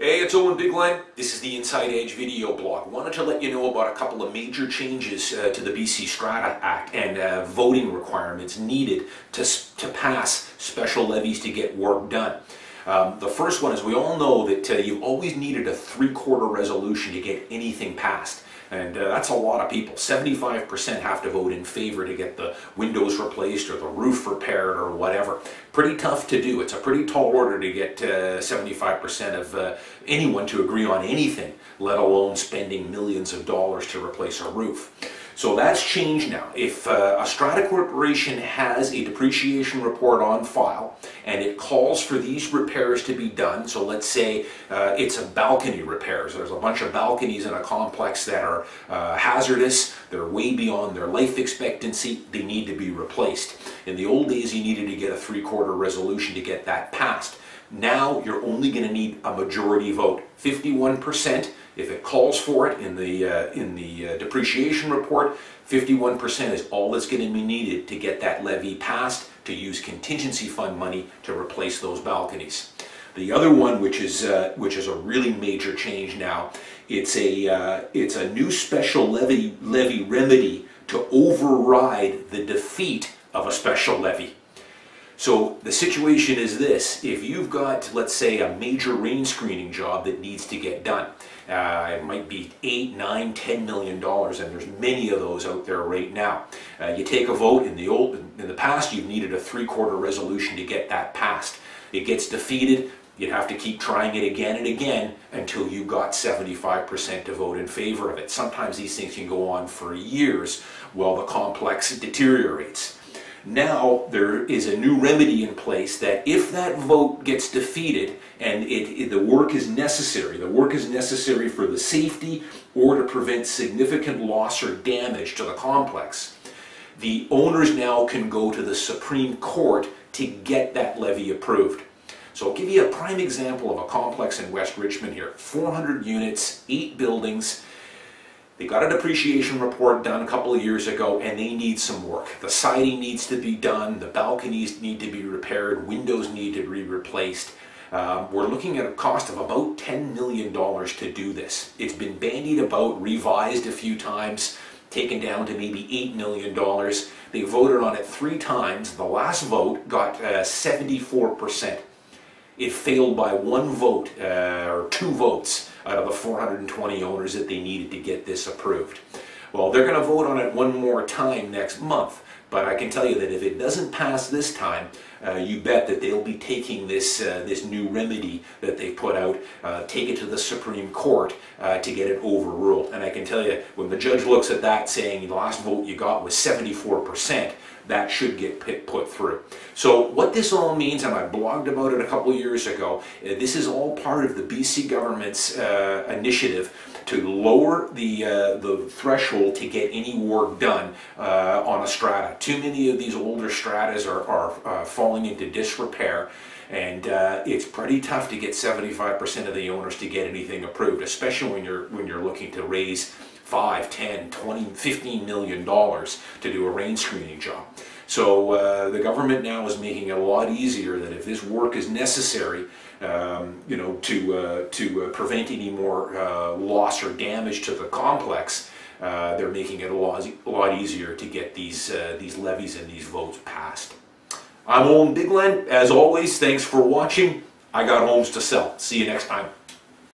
Hey, it's Owen Bigland. This is the Inside Edge video blog. Wanted to let you know about a couple of major changes uh, to the BC Strata Act and uh, voting requirements needed to, to pass special levies to get work done. Um, the first one is we all know that uh, you've always needed a three-quarter resolution to get anything passed. And uh, that's a lot of people. 75% have to vote in favor to get the windows replaced or the roof repaired or whatever. Pretty tough to do. It's a pretty tall order to get 75% uh, of uh, anyone to agree on anything, let alone spending millions of dollars to replace a roof. So that's changed now. If uh, a strata corporation has a depreciation report on file and it calls for these repairs to be done, so let's say uh, it's a balcony repairs. There's a bunch of balconies in a complex that are uh, hazardous, they're way beyond their life expectancy, they need to be replaced. In the old days, you needed to get a three-quarter resolution to get that passed. Now you're only going to need a majority vote, 51%. If it calls for it in the, uh, in the uh, depreciation report, 51% is all that's going to be needed to get that levy passed to use contingency fund money to replace those balconies. The other one, which is uh, which is a really major change now, it's a uh, it's a new special levy levy remedy to override the defeat of a special levy. So the situation is this, if you've got, let's say, a major rain screening job that needs to get done, uh, it might be eight, nine, ten million dollars, and there's many of those out there right now. Uh, you take a vote, in the old, in the past you've needed a three-quarter resolution to get that passed. It gets defeated, you'd have to keep trying it again and again until you got 75% to vote in favor of it. Sometimes these things can go on for years while the complex deteriorates. Now there is a new remedy in place that if that vote gets defeated and it, it, the work is necessary, the work is necessary for the safety or to prevent significant loss or damage to the complex, the owners now can go to the Supreme Court to get that levy approved. So I'll give you a prime example of a complex in West Richmond here. 400 units, 8 buildings, they got a depreciation report done a couple of years ago and they need some work. The siding needs to be done, the balconies need to be repaired, windows need to be replaced. Um, we're looking at a cost of about $10 million to do this. It's been bandied about, revised a few times, taken down to maybe $8 million. They voted on it three times. The last vote got uh, 74%. It failed by one vote, uh, or two votes, out of the 420 owners that they needed to get this approved. Well, they're going to vote on it one more time next month. But I can tell you that if it doesn't pass this time, uh, you bet that they'll be taking this uh, this new remedy that they put out, uh, take it to the Supreme Court uh, to get it overruled. And I can tell you, when the judge looks at that saying the last vote you got was 74%, that should get put through. So what this all means, and I blogged about it a couple years ago, uh, this is all part of the BC government's uh, initiative to lower the, uh, the threshold to get any work done uh, on a strata. Too many of these older stratas are, are uh, falling into disrepair and uh, it's pretty tough to get 75% of the owners to get anything approved, especially when you're, when you're looking to raise 5, 10, 20, 15 million dollars to do a rain screening job. So uh, the government now is making it a lot easier that if this work is necessary, um, you know, to uh, to uh, prevent any more uh, loss or damage to the complex, uh, they're making it a lot, a lot easier to get these these levies and these votes passed. I'm Owen Bigland. As always, thanks for watching. I got homes to sell. See you next time.